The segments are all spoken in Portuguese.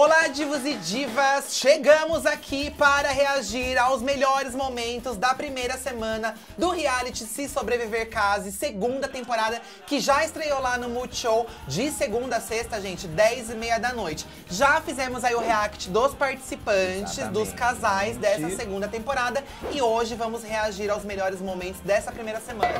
Olá, divos e divas! Chegamos aqui para reagir aos melhores momentos da primeira semana do reality Se Sobreviver Case, segunda temporada, que já estreou lá no Multishow de segunda a sexta, gente, 10 e meia da noite. Já fizemos aí o react dos participantes, Exatamente. dos casais dessa segunda temporada, e hoje vamos reagir aos melhores momentos dessa primeira semana.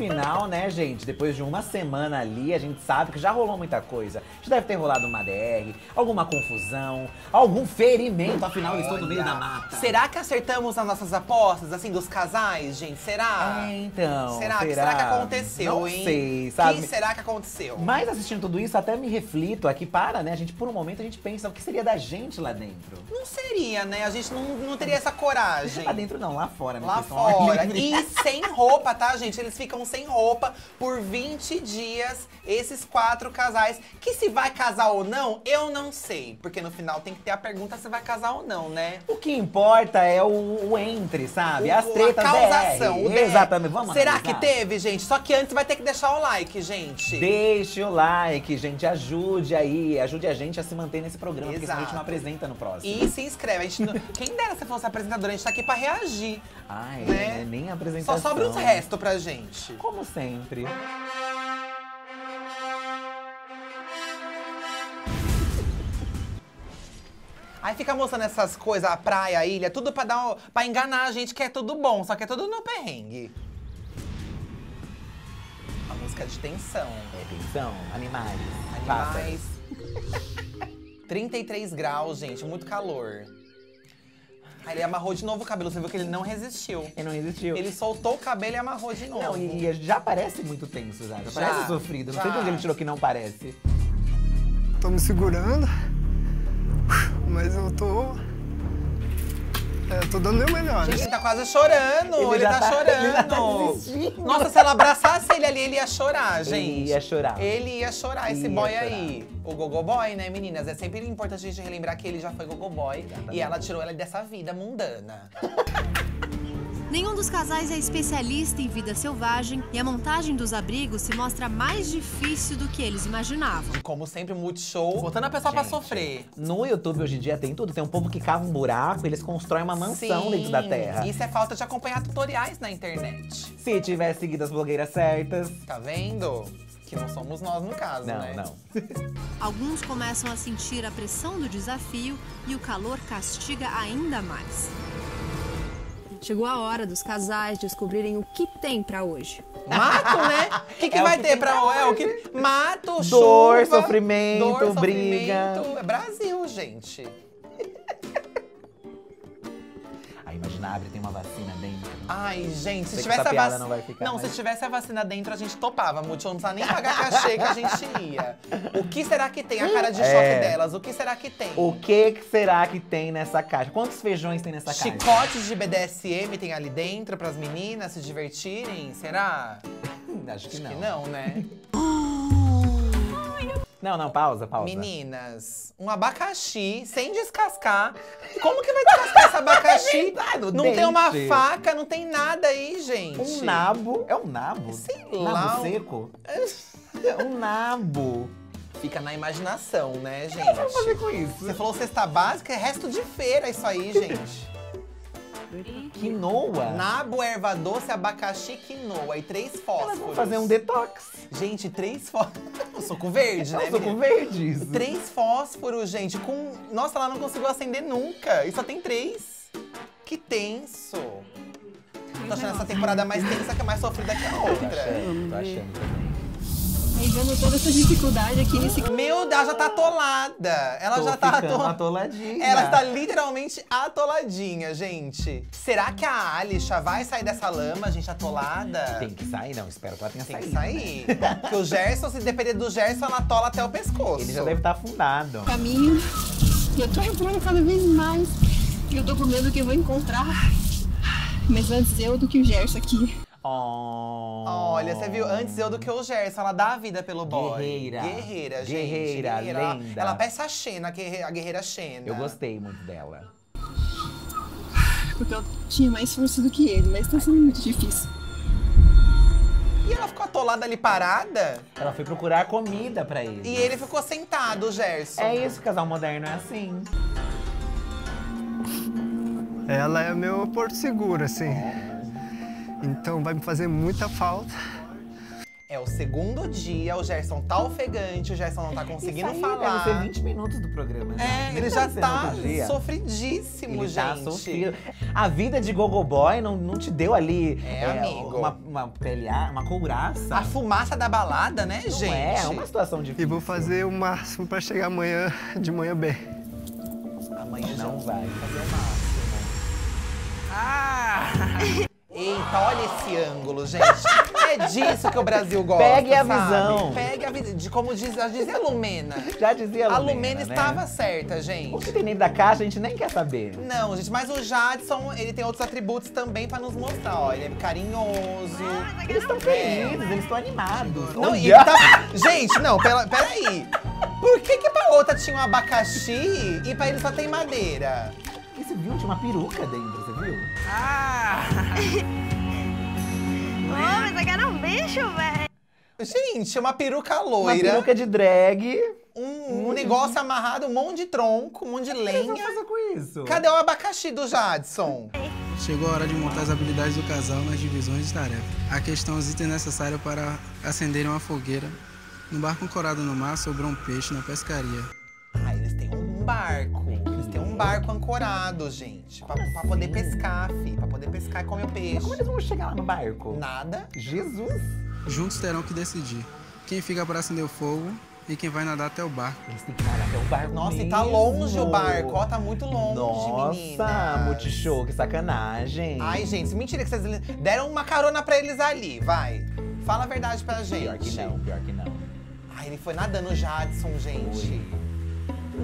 Afinal, né, gente, depois de uma semana ali, a gente sabe que já rolou muita coisa. Já deve ter rolado uma DR, alguma confusão, algum ferimento, afinal eles estão no meio da mata. Será que acertamos as nossas apostas, assim, dos casais, gente? Será? É, então. Será? O que será que aconteceu, Não hein? sei, O sabe? que será que aconteceu? Mas assistindo tudo isso, até me reflito aqui, para, né? A gente, por um momento, a gente pensa o que seria da gente lá dentro. Não seria, né? A gente não, não teria essa coragem. Lá dentro não, lá fora, né? Lá fora. E sem roupa, tá, gente? Eles ficam sem roupa por 20 dias, esses quatro casais. Que se vai casar ou não, eu não sei. Porque no final tem que ter a pergunta se vai casar ou não, né? O que importa é o, o entre, sabe? As O- tretas a causação, DR. Exatamente, vamos Será analisar? que teve, gente? Só que antes vai ter que deixar o like, gente. Deixe o like, gente, ajude aí, ajude a gente a se manter nesse programa, porque senão a gente não Exato. apresenta no próximo. E se inscreve. A gente não- Quem dera se fosse apresentadora, a gente tá aqui pra reagir. Ai, né? né? nem Só apresentação. sobra os restos pra gente. Como sempre. Aí fica mostrando essas coisas, a praia, a ilha, tudo pra, dar, pra enganar a gente que é tudo bom, só que é tudo no perrengue. A música de tensão. Atenção, animais. Animais. 33 graus, gente, muito calor. Aí ele amarrou de novo o cabelo, você viu que ele não resistiu. Ele não resistiu. Ele soltou o cabelo e amarrou de novo. Não, e, e já parece muito tenso, já. Já, Já, parece sofrido. Não sei de já. onde ele tirou que não parece. Tô me segurando, mas eu tô. É, tô dando o meu melhor. né? Gente, ele tá quase chorando. Ele, Ele já tá, tá- chorando. ele tá. Nossa, se ela abraçasse ele ali, ele ia chorar, gente. Ele ia chorar. Ele ia chorar, esse Ia boy chorar. aí. O Gogo Boy, né, meninas? É sempre importante a gente relembrar que ele já foi Gogo Boy. E ela tirou ela dessa vida mundana. Nenhum dos casais é especialista em vida selvagem e a montagem dos abrigos se mostra mais difícil do que eles imaginavam. E como sempre, o Multishow, botando a pessoa pra Gente, sofrer. No YouTube hoje em dia tem tudo. Tem um povo que cava um buraco, eles constroem uma mansão Sim, dentro da terra. Isso é falta de acompanhar tutoriais na internet. Se tiver seguido as blogueiras certas. Tá vendo? Que não somos nós no caso, Não, né? não. Alguns começam a sentir a pressão do desafio e o calor castiga ainda mais. Chegou a hora dos casais descobrirem o que tem pra hoje. Mato, né? O que, que É o vai que ter pra pra É o que. Mato, Dor, chuva, sofrimento, dor, briga. sofrimento. É Brasil, gente. Imagina, abre tem uma vacina dentro. Ai, gente, se Sei que tivesse a vacina. não vai ficar, Não, mas- se tivesse a vacina dentro, a gente topava. Multishow não precisa nem pagar cachê que a gente ia. O que será que tem? A cara de choque É. delas. O que será que tem? O que, que será que tem nessa caixa? Quantos feijões tem nessa caixa? Chicotes de BDSM tem ali dentro pras meninas se divertirem? Será? Acho que Que não. não, né? Não, não, pausa, pausa. Meninas, um abacaxi sem descascar. Como que vai descascar esse abacaxi? no não tem uma dente. faca, não tem nada aí, gente. Um nabo. É um nabo? Sei nabo lá. seco? É um nabo. Fica na imaginação, né, O que você vai fazer gente? com isso? Você falou cesta básica, é resto de feira isso aí, gente. Quinoa? Nabo, erva doce, abacaxi, quinoa e três fósforos. fazer um detox. Gente, três fósforos. Suco verde, É né? um suco verde isso. Três fósforos, gente, com... Nossa, ela não conseguiu acender nunca. E só tem três. Que tenso. Tô achando essa temporada mais tensa que é mais sofrida que a Tô outra. achando, tô achando Aí vendo toda essa dificuldade aqui nesse Meu Deus, ela já tá atolada. Ela Tô já tá atolada. atoladinha. Ela está literalmente atoladinha, gente. Será que a Alisha vai sair dessa lama, gente, atolada? Tem que sair, não. Espero que ela tenha Tem que saído. sair. Porque o Gerson, se depender do Gerson, ela atola até o pescoço. Ele já deve estar afundado. caminho. E eu tô entrando cada vez mais. E eu tô com medo que eu vou encontrar. Mas antes eu do que o Gerson aqui. Oh. Olha, você viu? Antes eu do que o Gerson, ela dá a vida pelo boy. Guerreira. Guerreira, gente. Guerreira, Ela- lenda. Ela, peça a Xena, a guerre- a guerreira Xena. Eu gostei muito dela. Porque eu tinha mais força do que ele, mas tá sendo muito difícil. E ela ficou atolada ali parada. Ela foi procurar comida pra ele. E ele ficou sentado, o Gerson. É isso, casal moderno é assim. Ela é meu porto seguro, assim. Então vai me fazer muita falta. É o segundo dia, o Gerson tá ofegante, o Gerson não tá conseguindo Isso aí falar. Deve ser 20 minutos do programa. já. É, ele já tá sofridíssimo, Ele tá gente. sofrido. A vida de Gogo Boy não, não te deu ali É, amigo. uma, uma pele, uma couraça. A fumaça da balada, né, Não gente? é, é uma situação E difícil. vou fazer o máximo para chegar amanhã de manhã bem. Amanhã já Não vai. fazer o máximo. Ah! Eita, olha esse ângulo, gente. É disso que o Brasil gosta, Pegue a sabe? visão. Pegue a visão. De como diz, já dizia a Lumena. Já dizia A Lumena, Lumena né? estava certa, O gente. que tem dentro da caixa a gente nem quer saber. Não, gente, mas o Jadson, ele tem outros atributos também pra nos mostrar. Ó, ele é carinhoso. Eles estão felizes, eles estão animados. Não, e tá... Gente, não, pera, peraí. Por que que pra outra tinha um abacaxi e pra ele só tem madeira? E você viu? Tinha uma peruca dentro, viu? Ô, mas eu quero um bicho, velho. Gente, uma peruca Uma loira, peruca de drag. um, um negócio amarrado, um monte de tronco, um monte de O que lenha. fazer com isso? Cadê o abacaxi do Jadson? Chegou a hora de montar as habilidades do casal nas divisões de tarefa. Aqui estão os itens necessários para acenderem uma fogueira. No barco ancorado no mar sobrou um peixe na pescaria. Ah, eles têm um barco. Barco ancorado, gente. Pra, pra poder pescar, fi. Pra poder pescar e comer o peixe. Como eles vão chegar lá no barco? Nada. Jesus! Juntos terão que decidir quem fica para acender o fogo e quem vai nadar até o barco. Eles têm que nadar até o barco Nossa, e tá mesmo. longe o barco. Ó, tá muito longe, Nossa, meninas. multishow, que sacanagem. Ai, gente, mentira que vocês deram uma carona pra eles ali, vai. Fala a verdade pra gente. Pior que não, pior que não. Ai, ele foi nadando o Jadson, gente.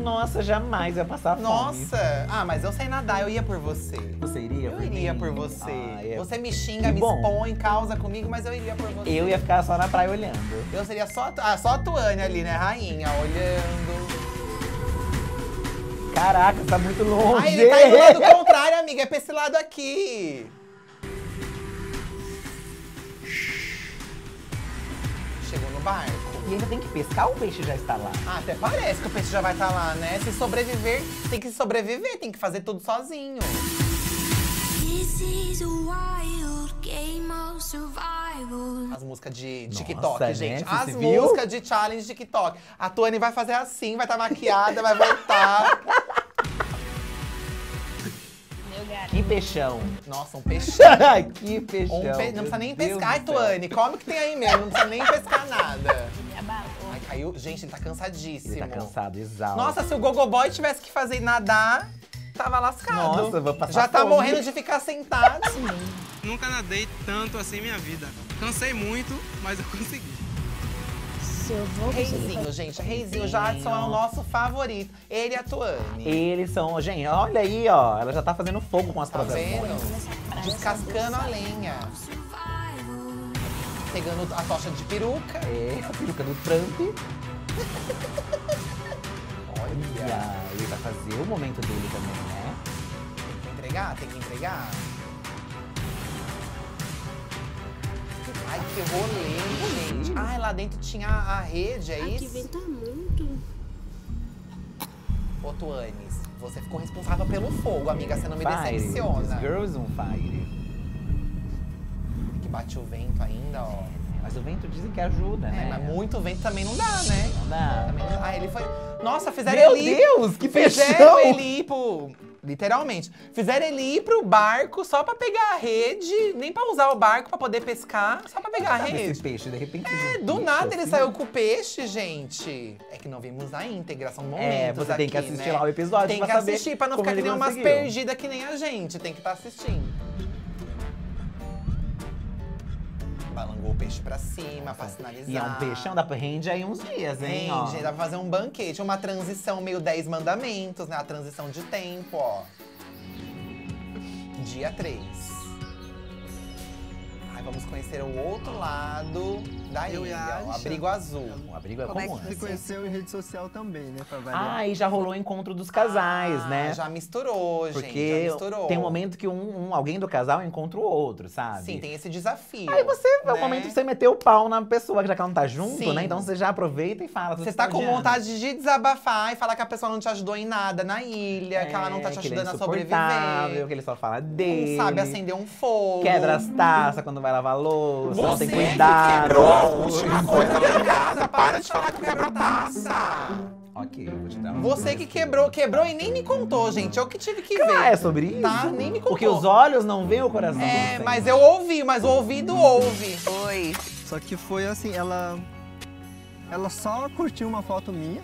Nossa, jamais ia passar fome. Nossa! Ah, mas eu sei nadar, eu ia por você. Você iria Eu por iria mim? por você. Ah, é. Você me xinga, Que me bom. expõe, causa comigo, mas eu iria por você. Eu ia ficar só na praia olhando. Eu seria só, a- ah, só a Tuane ali, né, rainha, olhando. Caraca, tá muito longe. Ai, ele tá indo do lado contrário, amiga, é pra esse lado aqui. Chegou no barco. E ainda tem que pescar ou o peixe já está lá? Ah, até parece que o peixe já vai estar lá, né? Se sobreviver, tem que sobreviver, tem que fazer tudo sozinho. This is a wild game of survival. As músicas de Nossa, TikTok, né? gente. Você As viu? músicas de challenge de TikTok. A Tuane vai fazer assim, vai estar maquiada, vai voltar. Que peixão. Nossa, um peixe. que peixão. Um pe... Não precisa nem Deus pescar. Ai. Tuane, come que tem aí mesmo. Não precisa nem pescar nada. Gente, ele tá cansadíssimo. Ele tá cansado, exausto. Nossa, se o Gogo Boy tivesse que fazer nadar, tava lascado. Nossa, vou passar Já tá fome. morrendo de ficar sentado. Nunca nadei tanto assim minha vida. Cansei muito, mas eu consegui. Reizinho, gente. Reizinho. Jadson é o nosso favorito. Ele e a Tuane. Eles são, gente, olha aí, ó. Ela já tá fazendo fogo com as Tá próprias vendo? Descascando a lenha. Pegando a tocha de peruca. É, a peruca do Trump. Olha. Ele vai fazer o momento dele também, né? Tem que entregar? Tem que entregar? Ai, que rolê, gente. Ai, lá dentro tinha a rede, é Que isso? venta muito. Ô, Tuanes, você ficou responsável pelo fogo, amiga. Você não me Fire. decepciona. Girls on fire. Que bate o vento ainda, ó. Mas o vento dizem que ajuda, É, né? mas muito vento também não dá, né? Não dá. Também não dá. Ah, ele foi. Nossa, fizeram Meu ele ir- Deus, que Fizeram peixão! ele ir pro. Literalmente. Fizeram ele ir pro barco só pra pegar a rede, nem pra usar o barco pra poder pescar, só pra pegar a rede. esse peixe, de repente... É, do nada ele saiu com o peixe, gente. É que não vimos a íntegra, são momentos É, você tem que aqui, assistir né? lá o episódio Tem pra que saber assistir, pra não ficar que nem umas perdidas que nem a gente. Tem que estar assistindo. Balangou o peixe pra cima, pra sinalizar. E é um peixão, dá pra rende aí uns dias, hein, ó. Rende, dá pra fazer um banquete, uma transição meio 10 mandamentos, né? A transição de tempo, ó. Dia 3. Vamos conhecer o outro lado da Eu e ilha, a o abrigo azul. Um abrigo é Como é que né? Se conheceu em rede social também, né? Pra variar. Ah, e já rolou o encontro dos casais, Ah, né? Já misturou, gente, Porque já misturou. tem um momento que um, um- alguém do casal encontra o outro, sabe? Sim, tem esse desafio. Aí você, é o né? momento de você meter o pau na pessoa, já que ela não tá junto, Sim. né? Então você já aproveita e fala. Você tá com vontade de desabafar e falar que a pessoa não te ajudou em nada na ilha, que ela não tá te É, que ele é ajudando a sobreviver. Que ele só fala dele. Não sabe acender um fogo. Quebra as taças quando vai lavar louça, não tem Você cuidado. quebrou a última coisa da casa, para de falar que quebra taça. Ok, vou te dar um Você que quebrou, quebrou e nem me contou, gente. Eu que tive que ver. Ah, é sobre isso? Tá, nem me contou. Porque os olhos não veem o coração. É, mas eu ouvi, mas o ouvido ouve. Oi. Só que foi assim, ela. Ela só curtiu uma foto minha.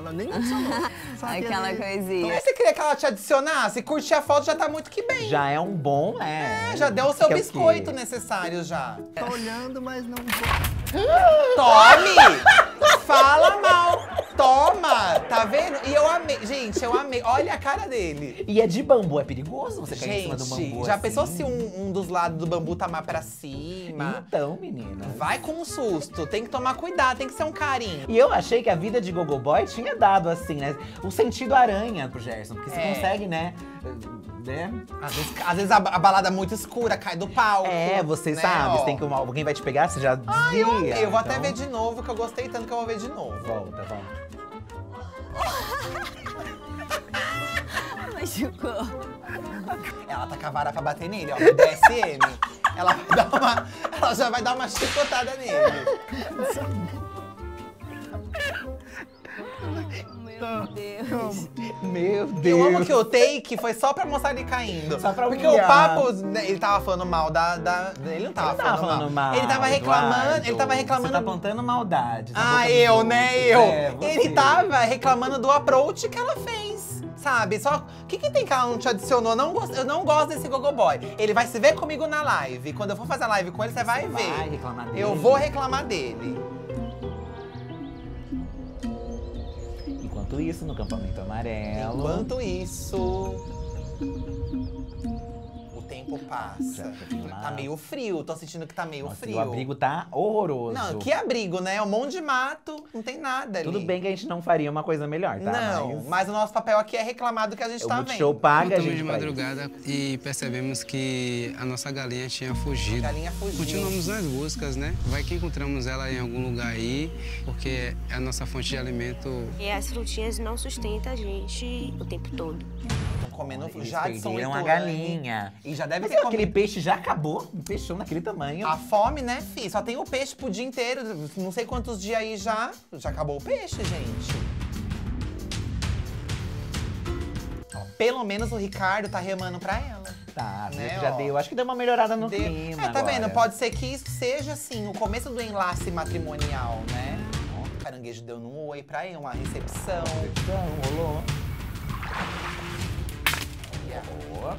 Ela nem adicionou. Que Aquela ele- coisinha. Mas você queria que ela te adicionasse? Curtir a foto já tá muito que bem. Já é um bom, né? É, já deu o seu Quer quê? biscoito necessário já. Tô olhando, mas não Tome! Fala mal! Toma! Tá vendo? E eu amei. Gente, eu amei. Olha a cara dele. E é de bambu, é perigoso você cair em cima do Gente, bambu já assim? pensou se um, um dos lados do bambu tá mais pra cima? Então, menina. Vai com um susto. Tem que tomar cuidado, tem que ser um carinho. E eu achei que a vida de Gogo Boy tinha dado, assim, né? O sentido aranha pro Gerson. Porque você É. consegue, né? né? Às vezes, às vezes a, a balada é muito escura, cai do palco. É, você né, sabe, você tem que uma- alguém vai te pegar, você já desvia. Ah, eu amei. Eu vou até então- ver de novo, que eu gostei tanto que eu vou ver de novo. Volta, volta. Machucou. Ela tá com a vara pra bater nele, ó. no DSM. ela, vai dar uma, ela já vai dar uma chicotada nele. Meu Deus. Meu Deus. Eu amo que o take foi só pra mostrar ele caindo. Só pra Porque humilhar. o papo, né, ele tava falando mal da. da- ele não tava, Ele tava falando mal. Ele tava reclamando, Eduardo. ele tava reclamando. Você tá apontando maldade. na Ah, eu, outros. né? Eu. É, ele tava reclamando do approach que ela fez. Sabe? Só. O que, que tem que ela não te adicionou? Não gosto- eu não gosto desse Gogo Boy. Ele vai se ver comigo na live. Quando eu for fazer a live com ele, você vai Você ver. vai reclamar dele. Eu vou reclamar dele. Isso, no campamento amarelo. Enquanto isso. O tempo passa. Tá meio frio, tô sentindo que tá meio Nossa, frio. o abrigo tá horroroso. Não, que abrigo, né? Um monte de mato, não tem nada ali. Tudo bem que a gente não faria uma coisa melhor, tá? Não, Mas, mas o nosso papel aqui é reclamar do que a gente o tá vendo. paga a Voltamos gente de madrugada e percebemos que a nossa galinha tinha fugido. Galinha fugiu. Continuamos nas buscas, né? Vai que encontramos ela em algum lugar aí, porque é a nossa fonte de alimento. E as frutinhas não sustentam a gente o tempo todo. Estão comendo Eles Jadson perderam a Ituane. galinha. E já deve Mas ter aquele comido. peixe já acabou, um peixão daquele tamanho. A fome, né, fi? Só tem o peixe pro dia inteiro. Não sei quantos dias aí já. Já acabou o peixe, gente. Pelo menos o Ricardo tá remando pra ela. Tá, Né, já ó. deu. Acho que deu uma melhorada no De- clima É, tá agora. vendo? Pode ser que isso seja, assim, o começo do enlace matrimonial, né? Ó, o caranguejo deu um oi pra ele, uma recepção. Então, rolou. Boa.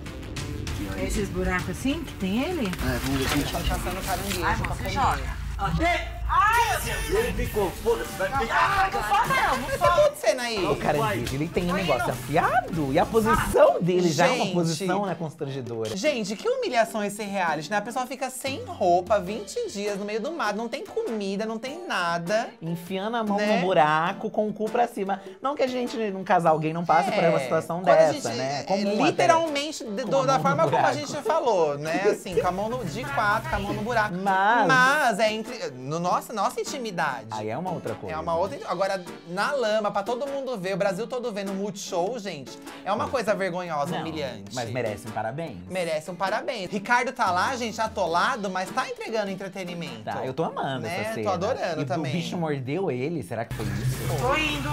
Esses buracos assim que tem ele? Tá caçando caranguejo Ai, pra você joga. Ai, meu Deus. Ele ficou, foda-se, vai Ah, não fala não, não O que tá acontecendo aí? O caranguejo, ele tem um negócio afiado e a posição dele já é uma Gente. posição né, constrangedora. Gente, que humilhação esse reality, né? A pessoa fica sem roupa 20 dias no meio do mato, não tem comida, não tem nada. Enfiando a mão Né? no buraco com o cu pra cima. Não que a gente, num casal gay, não passe por uma situação É, quando dessa, gente- né? é, Comum até. literalmente, Com do- a da forma como a gente falou, né? Assim, com a mão no, de quatro, com a mão no buraco. Mas- Mas é entre. No nossa, nossa intimidade. Aí é uma outra coisa. É uma outra. Agora, na lama, pra todo mundo ver, o Brasil todo vendo Multishow, gente, é uma coisa vergonhosa, Não, humilhante. Mas merece um parabéns. Merece um parabéns. Ricardo tá lá, gente, atolado, mas tá entregando entretenimento. Tá, eu tô amando Né? essa Tô cena. adorando e também. o bicho mordeu ele, será que foi isso? Tô indo.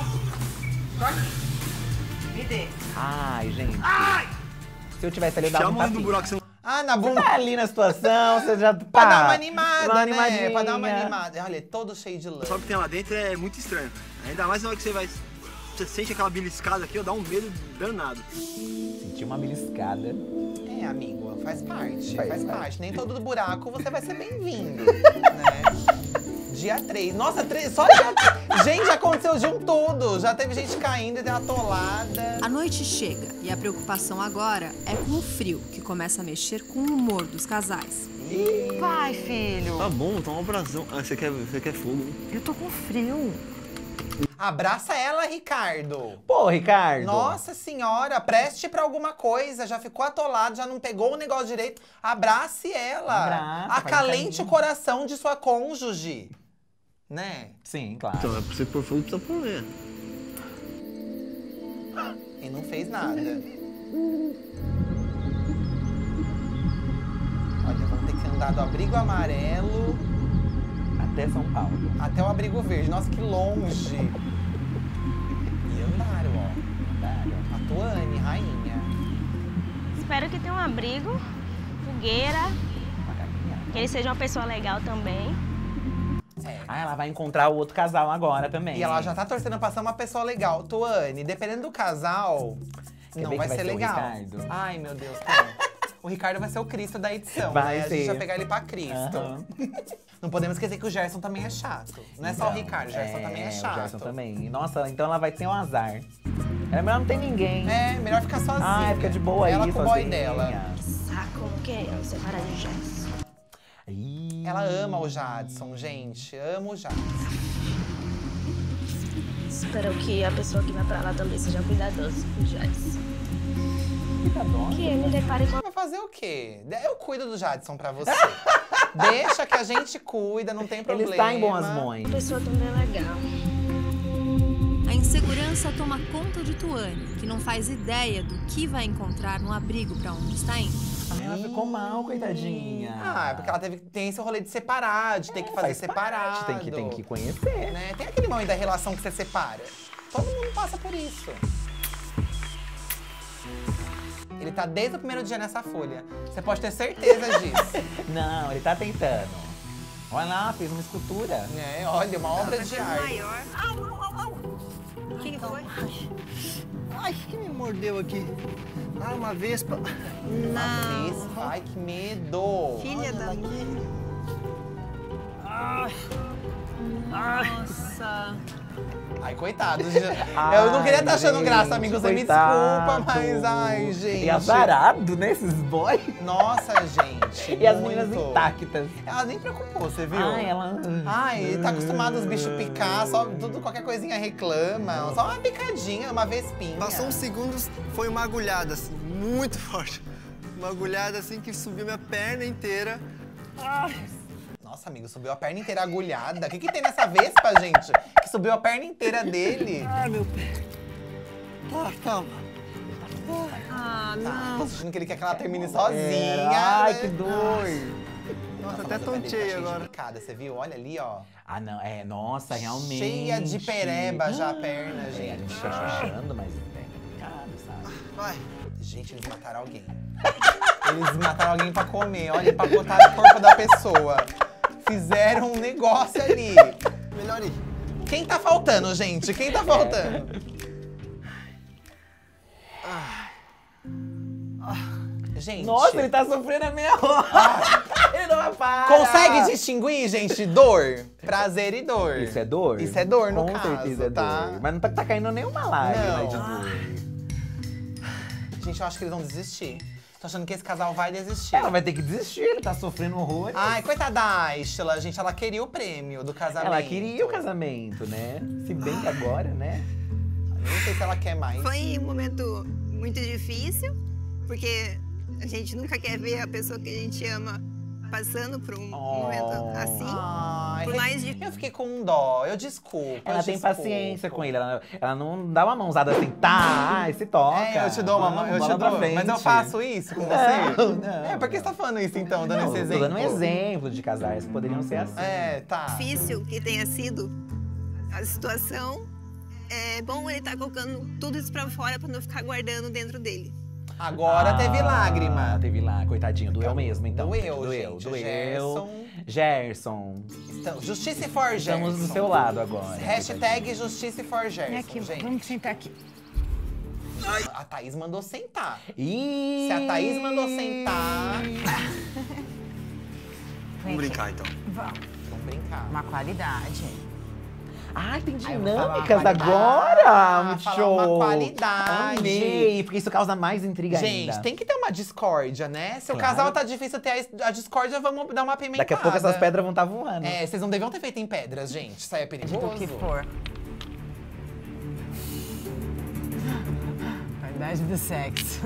Tô aqui. Me dê. Ai, gente. Se eu tivesse ali, eu dava um Chama ele do buraco, você Ah, na bunda. Tá ali na situação, você já... Pra pá, dar uma animada, uma né? animadinha. Pra dar uma animada. Olha, todo cheio de lã. Só que tem lá dentro é muito estranho. Ainda mais na hora que você vai. Você sente aquela beliscada aqui, ó, dá um medo danado. Senti uma beliscada. É, amigo, faz parte. Faz Faz, parte. parte. Nem todo buraco você vai ser bem-vindo, né? Dia 3. Nossa, três, só dia... Gente, já aconteceu de um tudo. Já teve gente caindo, deu uma atolada. A noite chega e a preocupação agora é com o frio, que começa a mexer com o humor dos casais. Vai, filho. Tá bom, tá um abração. Ah, você quer, você quer fogo? né? Eu tô com frio. Abraça ela, Ricardo. Pô, Ricardo. Nossa senhora, preste pra alguma coisa. Já ficou atolado, já não pegou o negócio direito. Abrace ela. Abraça, Acalente o coração de sua cônjuge. Né? Sim, claro. Então, é pra você pôr fogo, precisa pôr. E não fez nada. Olha, vamos ter que andar do abrigo amarelo Até São Paulo. até o abrigo verde. Nossa, que longe. E andaram, ó. Andaram. A Tuane, rainha. Espero que tenha um abrigo, fogueira, que ele seja uma pessoa legal também. É. Ah, ela vai encontrar o outro casal agora também. E ela já tá torcendo pra ser uma pessoa legal. Tuane, dependendo do casal, Quer não vai que vai ser ser o legal. Ricardo? Ai, meu Deus. O Ricardo vai ser o Cristo da edição, Vai né? A gente ser. vai pegar ele pra Cristo. Aham. Não podemos esquecer que o Gerson também é chato. Não é só o Então, Ricardo, o Gerson também é chato. O Gerson também. Nossa, então ela vai ter um azar. É melhor não ter ninguém. É, melhor ficar sozinha. Ah, fica de boa Ela aí, com o boy dela. Saco, como que é eu separar de Jess? Ih. Ela ama o Jadson, gente. Ama o Jadson. Espero que a pessoa que vai pra lá também seja cuidadosa com Jess. Que eu me depare com Vai fazer o quê? Eu cuido do Jadson pra você. Deixa que a gente cuida, não tem Ele problema. está em boas mãos. pessoa também legal. A insegurança toma conta de Tuane, que não faz ideia do que vai encontrar no abrigo para onde está indo. Ai, ela ficou mal, coitadinha. Ah, é porque ela teve, tem esse rolê de separar, de ter que fazer Faz separado. parte, Tem que, tem que conhecer. né? Tem aquele momento da relação que você separa. Todo mundo passa por isso. Ele tá desde o primeiro dia nessa folha. Você pode ter certeza disso. Não, ele tá tentando. Olha lá, fez uma escultura. é, olha, uma obra de arte. Maior. Au, au, au, au. O que, que foi? Ai, quem me mordeu aqui? Ah, uma vespa. Uma vespa. Ai, que medo. Filha da mãe. Nossa. Ai, coitado. eu não queria estar achando gente, graça, amigos. Você me coitado. desculpa, mas ai, gente. E azarado, né, esses boys? Nossa, gente. E as muito. meninas intactas. Ela nem preocupou, você viu? Ai, ela... Ai, tá acostumado os bichos picar, só tudo, qualquer coisinha reclama. Só uma picadinha, uma vespinha. Passou uns segundos, foi uma agulhada, assim, muito forte. Uma agulhada assim que subiu minha perna inteira. Nossa, amigo, subiu a perna inteira agulhada. O que, que tem nessa vespa, gente? Que subiu a perna inteira dele. Ai, meu pé. Tá, calma. Ah, Tá, tô sentindo que ele quer que ela termine sozinha. É, Ai, né? que dor. Nossa, até tá tontei de agora. picada, você viu? Olha ali, ó. Ah, não, é, nossa, realmente. Cheia de pereba já a perna, É, a gente. gente tá chuchando, mas é complicado, sabe? Vai. Gente, eles mataram alguém. Eles mataram alguém pra comer. Olha, empacotaram o corpo da pessoa. Fizeram um negócio ali. Melhor ir. Quem tá faltando, gente? Quem tá faltando? Gente, Nossa, ele tá sofrendo a minha hora. ele não vai parar. consegue distinguir, gente, dor? Prazer e dor. Isso é dor? Isso é dor, no Com caso, certeza é tá? dor. Mas não tá, tá caindo nenhuma lágrima de dor. Gente, eu acho que eles vão desistir. Tô achando que esse casal vai desistir. Ela vai ter que desistir, ele tá sofrendo horror. Ai, coitada da Aishtela, gente. Ela queria o prêmio do casamento. Ela queria o casamento, né? Se bem que agora, né? Nem sei se ela quer mais. Foi um momento muito difícil, porque a gente nunca quer ver a pessoa que a gente ama passando por um Oh. momento assim. Ai, Por mais de- eu fiquei com um dó. Eu desculpo. Ela eu tem desculpo. paciência com ele. Ela, ela não dá uma mãozada assim, tá, ai, se toca. É, eu te dou uma mão, eu te dou. Mas eu faço isso com Não, você? não. É, por que você tá falando isso então, dando Não, esse tô exemplo? dando um exemplo de casais que poderiam ser assim. É, tá. difícil que tenha sido a situação, é bom ele estar colocando tudo isso pra fora pra não ficar guardando dentro dele. Agora teve Ah, lágrima. Teve lá, coitadinho. Doeu mesmo, então. Doeu, doeu, gente. doeu. Gerson. Gerson. Então, Justiça for Gerson. Estamos do seu lado agora. Hashtag Justiça for Gerson, Vem aqui, gente. vamos sentar aqui. A Thaís mandou sentar. Ih! Se a Thaís mandou sentar, Vamos brincar então. Vamos. vamos brincar. Uma qualidade. Ai, tem Ai, uma dinâmicas agora! Muito Falar show! uma qualidade. Amei, porque isso causa mais intriga Gente, ainda. tem que ter uma discórdia, né? Se o Claro. casal tá difícil ter a, a discórdia, vamos dar uma pimentada. Daqui a pouco essas pedras vão estar voando. É, vocês não deviam ter feito em pedras, gente. Isso aí é perigoso. Do que for. Qualidade do sexo.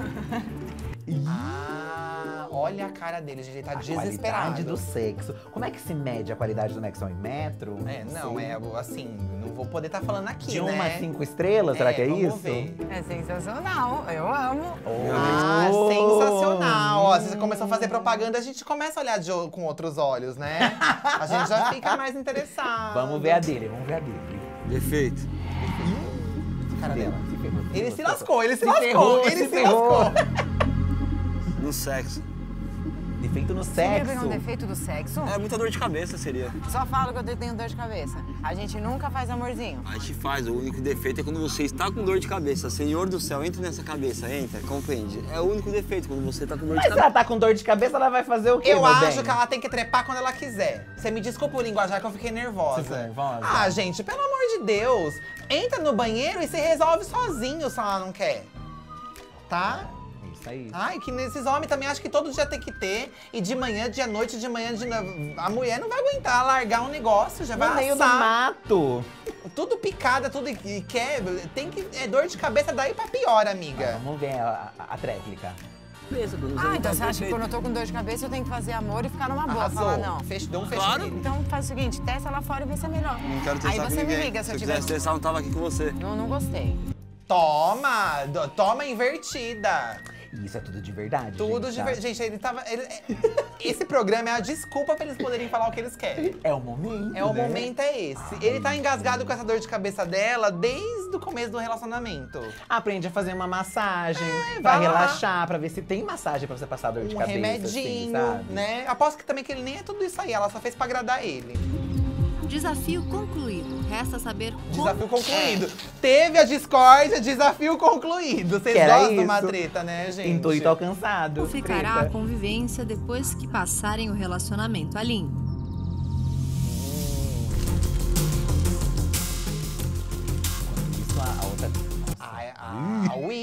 Ah, olha a cara dele, gente. Ele tá A desesperado. qualidade do sexo. Como é que se mede a qualidade do sexo? Em metro? É, não, sei. é assim, não vou poder estar falando aqui, De né? uma a cinco estrelas, será É, que é vamos isso? ver. É sensacional. Eu amo. Ah, Oh! sensacional. Ó, se você começou a fazer propaganda, a gente começa a olhar de com outros olhos, né? A gente já fica mais interessado. Vamos ver a dele, vamos ver a dele. Defeito. Cara dela. Se ferrou, Ele se lascou, ele se, Se lascou, ferrou, ele se se, lascou. No sexo. Defeito no sexo. pegar um defeito do sexo? É muita dor de cabeça, seria. Só falo que eu tenho dor de cabeça. A gente nunca faz amorzinho. A gente faz, o único defeito é quando você está com dor de cabeça. Senhor do céu, entra nessa cabeça, entra, compreende. É o único defeito, quando você tá com dor Mas de se cabeça. ela tá com dor de cabeça, ela vai fazer o quê, Eu acho bem? que ela tem que trepar quando ela quiser. Você me desculpa o linguajar que eu fiquei nervosa. Você ficou nervosa? Ah, gente, pelo amor de Deus. Entra no banheiro e se resolve sozinho se ela não quer. Tá? Isso aí. Ai, que nesses homens também acho que todo dia tem que ter. E de manhã, de noite, de manhã, de no... A mulher não vai aguentar largar um negócio, já vai No meio do mato. Tudo picada, tudo e quer. Tem que. É dor de cabeça daí pra pior, amiga. Vamos ver a, a, a tréplica. Ah, então você acha que quando eu tô com dor de cabeça eu tenho que fazer amor e ficar numa boa? Arrasou. Falar não. Fech, deu um fecho Claro. Então faz o seguinte, testa lá fora e vê se é melhor. Não quero testar Aí você ninguém. me liga se, se eu eu tiver. quisesse testar, eu não tava aqui com você. Não, não gostei. Toma! Toma invertida. Isso é tudo de verdade. Tudo gente, de tá? verdade. Gente, ele tava. ele- esse programa é a desculpa pra eles poderem falar o que eles querem. É o momento. É o né? momento é esse. Ele tá engasgado com essa dor de cabeça dela desde o começo do relacionamento. Aprende a fazer uma massagem É, pra vai lá. relaxar, pra ver se tem massagem pra você passar dor de Um cabeça. remedinho, assim, né? Aposto que também que ele nem é tudo isso aí, ela só fez pra agradar ele. Desafio concluído. Resta saber como Desafio concluído. Teve a discórdia, desafio concluído. Vocês gostam de uma treta, né, gente? Intuito alcançado. ficará a treta. convivência depois que passarem o relacionamento a limpo.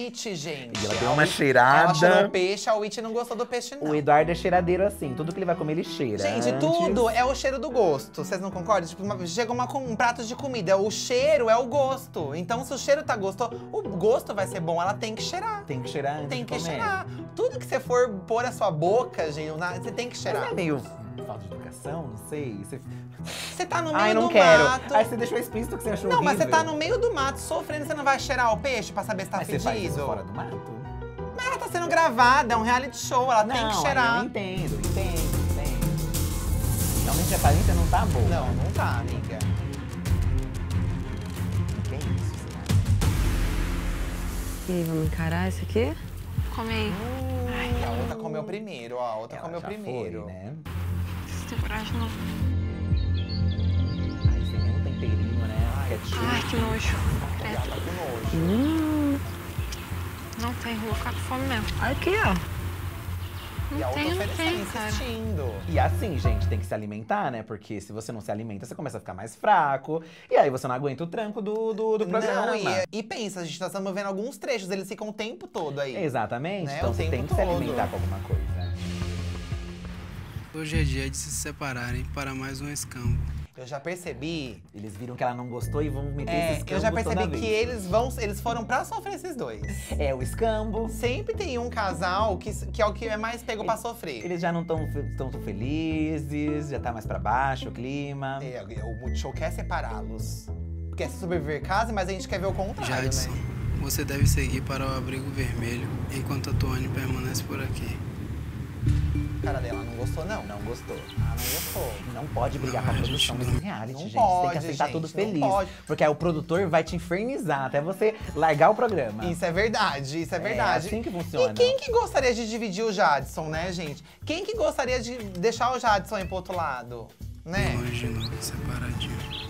Witch, gente. E ela deu uma cheirada. Ela cheirou peixe, a Witch não gostou do peixe, não. O Eduardo é cheiradeiro assim, tudo que ele vai comer ele cheira. Gente, Antes- tudo é o cheiro do gosto. Vocês não concordam? Tipo, uma- chega uma, um prato de comida. O cheiro é o gosto. Então, se o cheiro tá gostoso, o gosto vai ser bom. Ela tem que cheirar. Tem que cheirar antes Tem que cheirar. Tudo que você for pôr a sua boca, gente, você tem que Mas cheirar. não é meio falta de educação? Não sei. Você... Você tá no meio Ai, não do quero. mato. Aí você deixou explícito que você achou Não, mas você horrível. tá no meio do mato sofrendo, você não vai cheirar o peixe pra saber se tá Mas você fedido? faz isso fora do mato? Mas ela tá sendo gravada, é um reality show, ela tem que Não, cheirar. eu entendo, entendo, entendo. Realmente a aparência não tá boa. Não, não tá, amiga. Que é isso? E aí, vamos encarar isso aqui? Come aí. E a outra comeu primeiro, ó. A outra Ela comeu já primeiro. Foi, né? Não tem coragem, não. Ai, sem nenhum temperinho, né? Ketchup. Ai, que nojo. E Credo. tá nojo. Não tem, vou ficar com fome mesmo. Aqui, ó. E a Não outra tem, não tem, cara. E assim, gente, tem que se alimentar, né? Porque se você não se alimenta, você começa a ficar mais fraco. E aí você não aguenta o tranco do, do, do programa. Não, e, e pensa, a gente tá estamos vendo alguns trechos, eles ficam o tempo todo aí. Exatamente. Né, Então o você tem que se todo. alimentar com alguma coisa. Hoje é dia de se separarem para mais um escambo. Eu já percebi. Eles viram que ela não gostou e vão meter É, esse eu já escambo percebi toda que vez. eles vão. Eles foram pra sofrer esses dois. É o escambo. Sempre tem um casal que, que é o que é mais pego pra sofrer. Eles já não estão tão felizes, já tá mais pra baixo o clima. É, o Multishow quer separá-los. Quer sobreviver casa, mas a gente quer ver o contrário, Jadson, né? você deve seguir para o abrigo vermelho, enquanto a Tuane permanece por aqui. Cara dela não gostou, não. Não gostou. Ah, não gostou. Não pode brigar com a Não, a produção gente desse não- reality, não gente. pode, tem que aceitar gente, tudo não feliz. pode. Porque aí o produtor vai te infernizar até você largar o programa. Isso é verdade, isso é verdade. assim que funciona. E quem que gostaria de dividir o Jadson, né, gente? Quem que gostaria de deixar o Jadson aí pro outro lado? Né? Separadinho. Nossa,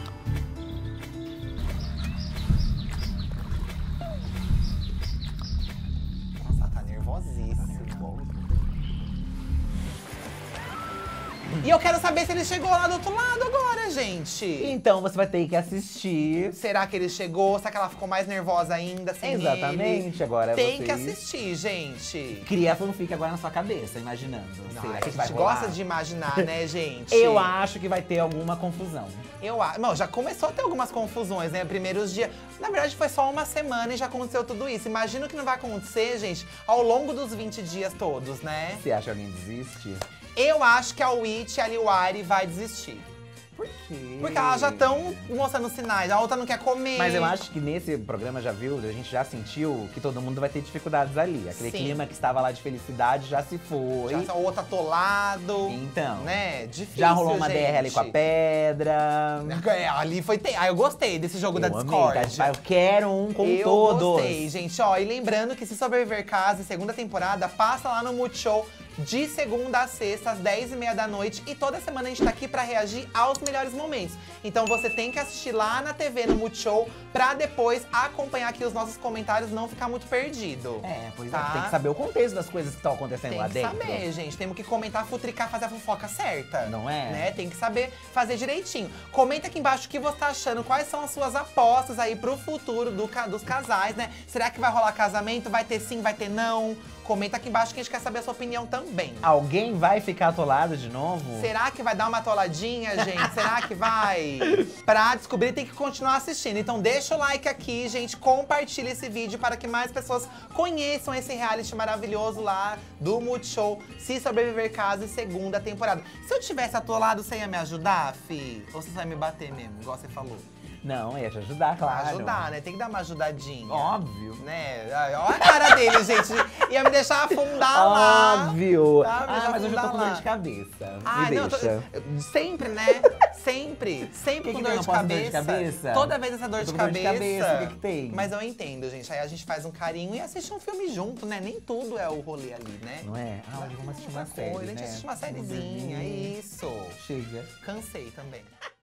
E eu quero saber se ele chegou lá do outro lado agora, gente? Então você vai ter que assistir. Será que ele chegou? Será que ela ficou mais nervosa ainda sem Exatamente, ele? agora Tem vocês- que assistir, gente. Cria a fanfic agora na sua cabeça, imaginando. Não, Será a que gente vai rolar? gosta de imaginar, né, gente? Eu acho que vai ter alguma confusão. Eu acho. Não, já começou a ter algumas confusões, né? Primeiros dias. Na verdade, foi só uma semana e já aconteceu tudo isso. Imagina o que não vai acontecer, gente, ao longo dos 20 dias todos, né? Você acha que alguém desiste? Eu acho que a Witch e a Liwari vai desistir. Por quê? Porque elas já estão mostrando sinais. A outra não quer comer. Mas eu acho que nesse programa já viu, a gente já sentiu que todo mundo vai ter dificuldades ali. Aquele Sim. clima que estava lá de felicidade já se foi. Já o outro atolado. Então. Né? Difícil, Já rolou uma gente. DR ali com a pedra. É, ali foi. Te... Ah, eu gostei desse jogo da Eu amei, Discord. tá? A gente vai- Eu quero um com eu todos. gostei, gente. Ó, e lembrando que se sobreviver casa, segunda temporada, passa lá no Multishow de segunda a sexta, às 10h30 da noite. E toda semana a gente tá aqui pra reagir aos melhores momentos. Então você tem que assistir lá na TV, no Multishow, pra depois acompanhar aqui os nossos comentários, não ficar muito perdido. É, pois Tá? é. Tem que saber o contexto das coisas que estão acontecendo Tem lá que dentro. saber, gente. Temos que comentar, futricar, fazer a fofoca certa. Não é? Né? Tem que saber fazer direitinho. Comenta aqui embaixo o que você tá achando, quais são as suas apostas aí pro futuro do dos casais, né? Será que vai rolar casamento? Vai ter sim, vai ter não? Comenta aqui embaixo que a gente quer saber a sua opinião também. Alguém vai ficar atolado de novo? Será que vai dar uma toladinha, gente? Será que vai? Pra descobrir, tem que continuar assistindo. Então deixa o like aqui, gente. Compartilha esse vídeo para que mais pessoas conheçam esse reality maravilhoso lá do Multishow Se Sobreviver Casa, segunda temporada. Se eu tivesse atolado, você ia me ajudar, fi? Ou você ia me bater mesmo, igual você falou? Não, ia te ajudar, claro. Ajudar, né? Tem que dar uma ajudadinha. Óbvio. Né? Olha a cara dele, gente. Ia me deixar afundar lá. Óbvio. Tá, me ah, deixa mas hoje eu tô com dor de cabeça. Me não, eu tô- deixa. sempre, né? Sempre. Sempre Que com que dor, eu de posso dor cabeça. de cabeça? Toda vez essa dor Eu de dor de cabeça. cabeça, o que que tem? Mas eu entendo, gente. Aí a gente faz um carinho e assiste um filme junto, né? Nem tudo é o rolê ali, né? Não é? Ah, vamos assistir uma Outra série, coisa, A gente né? assiste uma sériezinha, dormir. isso. Chega. Cansei também.